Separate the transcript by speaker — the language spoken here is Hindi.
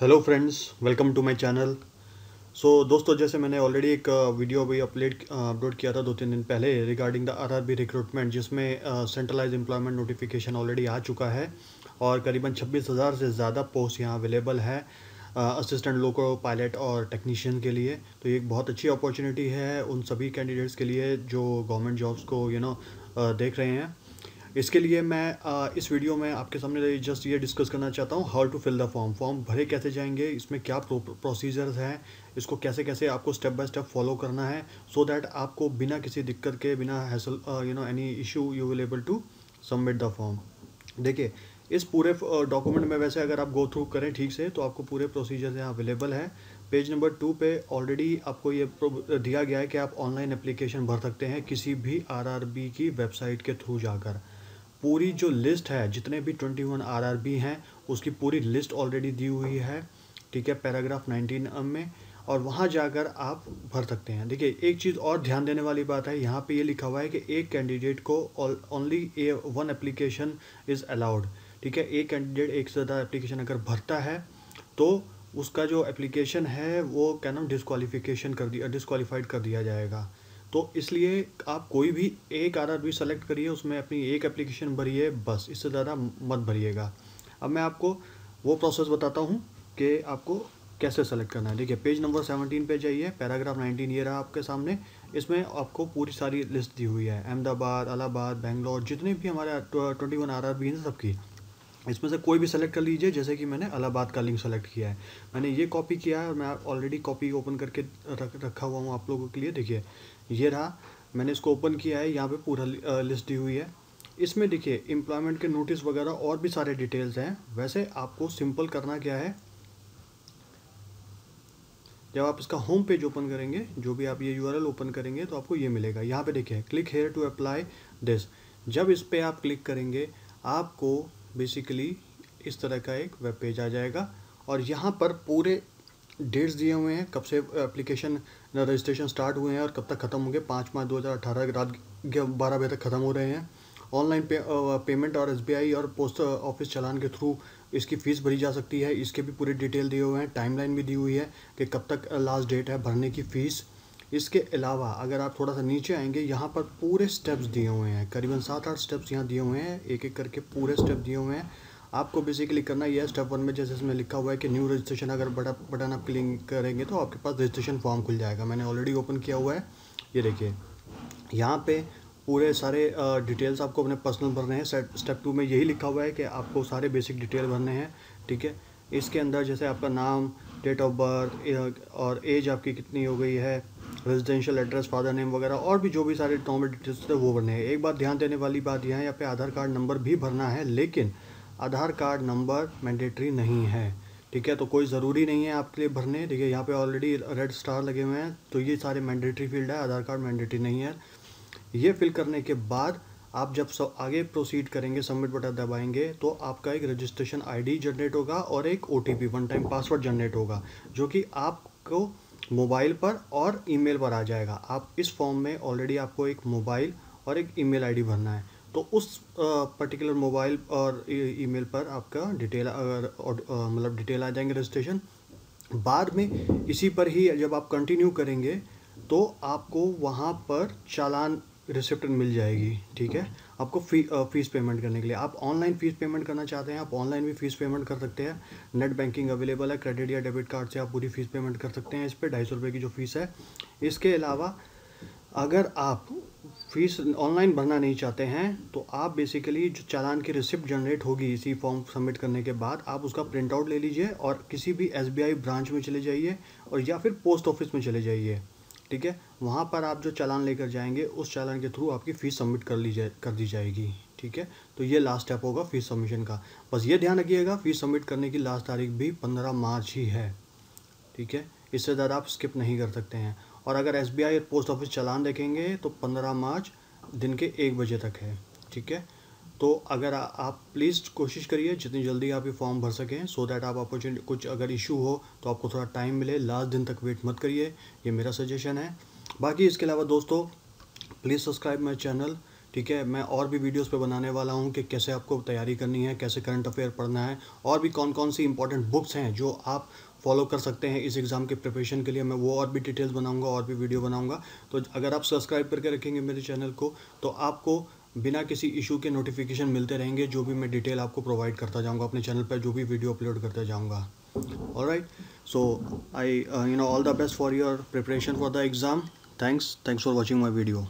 Speaker 1: Hello friends welcome to my channel so दोस्तों जैसे मैंने ऑलरेडी एक वीडियो अभी अपलोड अपलोड किया था दो तीन दिन पहले रिगार्डिंग द आरआरबी रिक्रूटमेंट जिसमें सेंट्रलाइज एम्प्लॉयमेंट नोटिफिकेशन ऑलरेडी आ चुका है और करीबन छब्बीस हज़ार से ज़्यादा पोस्ट यहाँ अवेलेबल है असिस्टेंट लोको पायलट और टेक्नीशियन के लिए। तो ये एक बहुत अच्छी अपॉर्चुनिटी है उन सभी कैंडिडेट्स के लिए जो गवर्नमेंट जॉब्स को यू you नो know, देख रहे हैं। इसके लिए मैं आ, इस वीडियो में आपके सामने जस्ट ये डिस्कस करना चाहता हूँ how to fill the form form भरे कैसे जाएँगे? इसमें क्या प्रो प्रोसीजर्स हैं? इसको कैसे कैसे आपको स्टेप बाय स्टेप फॉलो करना है सो so दैट आपको बिना किसी दिक्कत के बिना hassle you know any issue you will able to submit the form देखिए इस पूरे डॉक्यूमेंट में वैसे अगर आप गो थ्रू करें ठीक से तो आपको पूरे प्रोसीजर यहाँ अवेलेबल है। पेज नंबर टू पे ऑलरेडी आपको ये दिया गया है कि आप ऑनलाइन एप्लीकेशन भर सकते हैं किसी भी आरआरबी की वेबसाइट के थ्रू जाकर। पूरी जो लिस्ट है, जितने भी ट्वेंटी वन आर हैं, उसकी पूरी लिस्ट ऑलरेडी दी हुई है, ठीक है पैराग्राफ नाइनटीन एम में। और वहाँ जाकर आप भर सकते हैं। देखिए, एक चीज़ और ध्यान देने वाली बात है, यहाँ पे ये लिखा हुआ है कि एक कैंडिडेट को only a one application is allowed ठीक है? एक कैंडिडेट एक से ज़्यादा एप्लीकेशन अगर भरता है तो उसका जो एप्लीकेशन है, वो क्या नाम डिसक्वालिफिकेशन कर दिया डिसक्वालीफाइड कर दिया जाएगा। तो इसलिए आप कोई भी एक आर आर बी सेलेक्ट करिए, उसमें अपनी एक एप्लीकेशन भरिए, बस, इससे ज़्यादा मत भरिएगा। अब मैं आपको वो प्रोसेस बताता हूँ कि आपको कैसे सेलेक्ट करना है। देखिए पेज नंबर सेवनटीन पे जाइए पैराग्राफ नाइनटीन ये रहा आपके सामने। इसमें आपको पूरी सारी लिस्ट दी हुई है। अहमदाबाद, अलाहाबाद, बेंगलोर, जितने भी हमारे twenty one R R B हैं, सबकी। इसमें से कोई भी सेलेक्ट कर लीजिए, जैसे कि मैंने अलाहाबाद का लिंक सेलेक्ट किया है। मैंने ये कॉपी किया है और मैं ऑलरेडी कॉपी ओपन करके रख, रखा हुआ हूँ आप लोगों के लिए। देखिए, ये रहा, मैंने इसको ओपन किया है, यहाँ पे पूरा लिस्ट दी हुई है। इसमें देखिए एम्प्लॉयमेंट के नोटिस वगैरह और भी सारे डिटेल्स हैं। वैसे आपको सिंपल करना क्या है, जब आप इसका होम पेज ओपन करेंगे, जो भी आप ये यूआरएल ओपन करेंगे तो आपको ये मिलेगा। यहाँ पे देखिए click here to apply this जब इस पर आप क्लिक करेंगे, आपको बेसिकली इस तरह का एक वेब पेज आ जाएगा। और यहाँ पर पूरे डेट्स दिए हुए हैं कब से एप्लीकेशन रजिस्ट्रेशन स्टार्ट हुए हैं और कब तक ख़त्म होंगे। पाँच मार्च दो हज़ार अठारह रात बारह बजे तक ख़त्म हो रहे हैं। ऑनलाइन पे, पेमेंट और एसबीआई और पोस्ट ऑफ़िस चलान के थ्रू इसकी फ़ीस भरी जा सकती है। इसके भी पूरे डिटेल दिए हुए हैं टाइमलाइन भी दी हुई है कि कब तक लास्ट डेट है भरने की फ़ीस इसके अलावा अगर आप थोड़ा सा नीचे आएँगे, यहाँ पर पूरे स्टेप्स दिए हुए हैं। करीबन सात आठ स्टेप्स यहाँ दिए हुए हैं। एक एक करके पूरे स्टेप दिए हुए हैं। आपको बेसिकली करना यह स्टेप वन में, जैसे इसमें लिखा हुआ है कि न्यू रजिस्ट्रेशन अगर बड़ा बटन आप क्लिक करेंगे तो आपके पास रजिस्ट्रेशन फॉर्म खुल जाएगा। मैंने ऑलरेडी ओपन किया हुआ है। ये देखिए, यहाँ पे पूरे सारे डिटेल्स आपको अपने पर्सनल भरने हैं। स्टेप टू में यही लिखा हुआ है कि आपको सारे बेसिक डिटेल भरने हैं, ठीक है? इसके अंदर जैसे आपका नाम डेट ऑफ़ बर्थ और एज आपकी कितनी हो गई है रेजिडेंशियल एड्रेस फादर नेम वगैरह, और भी जो भी सारे नॉर्मल डिटेल्स थे, वो भरने हैं। एक बात ध्यान देने वाली बात यह है, यहाँ पे आधार कार्ड नंबर भी भरना है, लेकिन आधार कार्ड नंबर मैंडेटरी नहीं है। ठीक है तो कोई ज़रूरी नहीं है आपके लिए भरने। देखिए, यहाँ पे ऑलरेडी रेड स्टार लगे हुए हैं तो ये सारे मैंडेटरी फ़ील्ड है, आधार कार्ड मैंडेटरी नहीं है। ये फिल करने के बाद आप जब सब आगे प्रोसीड करेंगे सबमिट बटन दबाएँगे तो आपका एक रजिस्ट्रेशन आईडी जनरेट होगा और एक OTP one time password generate होगा, जो कि आपको मोबाइल पर और ईमेल पर आ जाएगा। आप इस फॉर्म में ऑलरेडी आपको एक मोबाइल और एक ईमेल आईडी भरना है। तो उस पर्टिकुलर मोबाइल और ईमेल पर आपका डिटेल अगर मतलब डिटेल आ जाएँगे रजिस्ट्रेशन बाद में इसी पर ही जब आप कंटिन्यू करेंगे तो आपको वहाँ पर चालान रिसिप्ट मिल जाएगी, ठीक है? आपको फ़ी फ़ीस पेमेंट करने के लिए। आप ऑनलाइन फ़ीस पेमेंट करना चाहते हैं, आप ऑनलाइन भी फ़ीस पेमेंट कर सकते हैं। नेट बैंकिंग अवेलेबल है क्रेडिट या डेबिट कार्ड से आप पूरी फ़ीस पेमेंट कर सकते हैं। इस पर ढाई सौ रुपये की जो फ़ीस है, इसके अलावा अगर आप फ़ीस ऑनलाइन भरना नहीं चाहते हैं तो आप बेसिकली जो चालान की रिसिप्ट जनरेट होगी इसी फॉर्म सबमिट करने के बाद, आप उसका प्रिंट आउट ले लीजिए और किसी भी SBI ब्रांच में चले जाइए और या फिर पोस्ट ऑफ़िस में चले जाइए। ठीक है? वहाँ पर आप जो चालान लेकर जाएँगे, उस चालान के थ्रू आपकी फ़ीस सबमिट कर ली जाए, कर दी जाएगी, ठीक है? तो ये लास्ट स्टेप होगा फ़ीस सबमिशन का। बस ये ध्यान रखिएगा, फ़ीस सबमिट करने की लास्ट तारीख भी पंद्रह मार्च ही है, ठीक है? इससे ज़्यादा आप स्किप नहीं कर सकते हैं। और अगर S B I post office चालान देखेंगे तो पंद्रह मार्च दिन के एक बजे तक है, ठीक है? तो अगर आ, आप प्लीज़ कोशिश करिए जितनी जल्दी आप ये फॉर्म भर सकें सो दैट आप अपॉर्चुनिटी कुछ अगर इशू हो तो आपको थोड़ा टाइम मिले। लास्ट दिन तक वेट मत करिए ये मेरा सजेशन है। बाकी इसके अलावा दोस्तों प्लीज़ सब्सक्राइब माई चैनल ठीक है? मैं और भी वीडियोस पे बनाने वाला हूँ कि कैसे आपको तैयारी करनी है कैसे करंट अफेयर पढ़ना है और भी कौन कौन सी इंपॉर्टेंट बुक्स हैं जो आप फॉलो कर सकते हैं इस एग्ज़ाम के प्रिपरेशन के लिए। मैं वो और भी डिटेल्स बनाऊँगा और भी वीडियो बनाऊँगा। तो अगर आप सब्सक्राइब करके रखेंगे मेरे चैनल को तो आपको बिना किसी इशू के नोटिफिकेशन मिलते रहेंगे, जो भी मैं डिटेल आपको प्रोवाइड करता जाऊँगा, अपने चैनल पर जो भी वीडियो अपलोड करता जाऊँगा। All right so I you know all the best for your preparation for the exam thanks thanks for watching my video